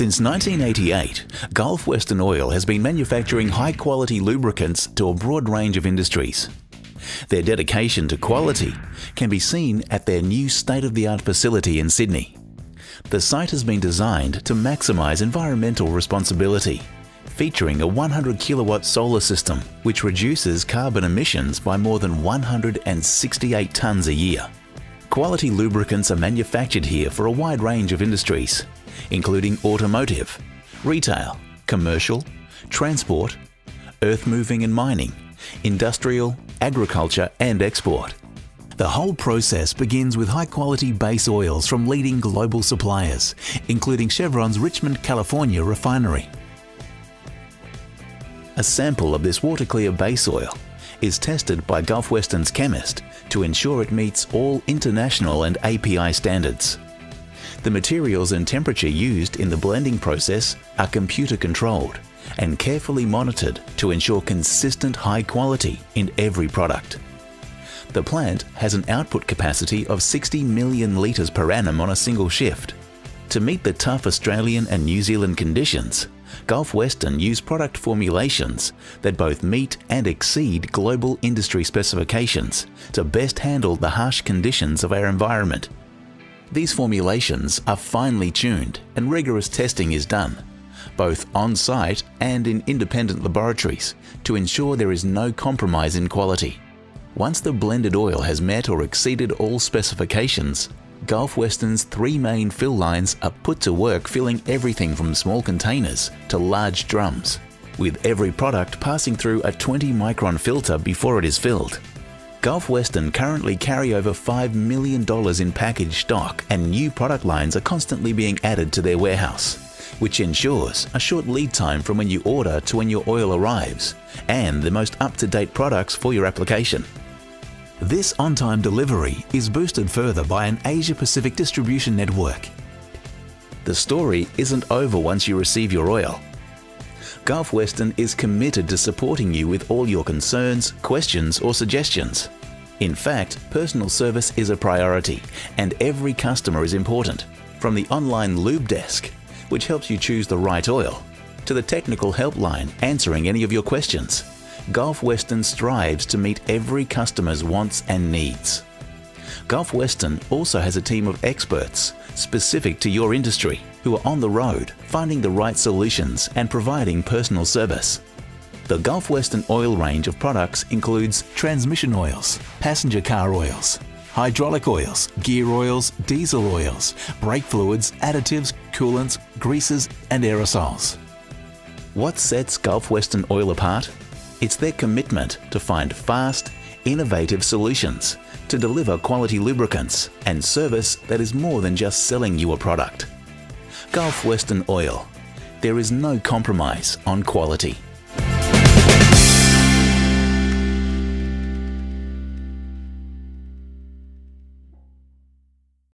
Since 1988, Gulf Western Oil has been manufacturing high quality lubricants to a broad range of industries. Their dedication to quality can be seen at their new state of the art facility in Sydney. The site has been designed to maximise environmental responsibility, featuring a 100 kilowatt solar system which reduces carbon emissions by more than 168 tonnes a year. Quality lubricants are manufactured here for a wide range of industries, including automotive, retail, commercial, transport, earth moving and mining, industrial, agriculture and export. The whole process begins with high quality base oils from leading global suppliers, including Chevron's Richmond, California refinery. A sample of this water clear base oil is tested by Gulf Western's chemist to ensure it meets all international and API standards. The materials and temperature used in the blending process are computer controlled and carefully monitored to ensure consistent high quality in every product. The plant has an output capacity of 60 million litres per annum on a single shift. To meet the tough Australian and New Zealand conditions, Gulf Western use product formulations that both meet and exceed global industry specifications to best handle the harsh conditions of our environment. These formulations are finely tuned and rigorous testing is done, both on-site and in independent laboratories, to ensure there is no compromise in quality. Once the blended oil has met or exceeded all specifications, Gulf Western's three main fill lines are put to work filling everything from small containers to large drums, with every product passing through a 20 micron filter before it is filled. Gulf Western currently carry over $5 million in packaged stock and new product lines are constantly being added to their warehouse, which ensures a short lead time from when you order to when your oil arrives and the most up-to-date products for your application. This on-time delivery is boosted further by an Asia-Pacific distribution network. The story isn't over once you receive your oil. Gulf Western is committed to supporting you with all your concerns, questions or suggestions. In fact, personal service is a priority and every customer is important. From the online lube desk, which helps you choose the right oil, to the technical helpline answering any of your questions. Gulf Western strives to meet every customer's wants and needs. Gulf Western also has a team of experts specific to your industry who are on the road finding the right solutions and providing personal service. The Gulf Western oil range of products includes transmission oils, passenger car oils, hydraulic oils, gear oils, diesel oils, brake fluids, additives, coolants, greases and aerosols. What sets Gulf Western Oil apart? It's their commitment to find fast, innovative solutions to deliver quality lubricants and service that is more than just selling you a product. Gulf Western Oil. There is no compromise on quality.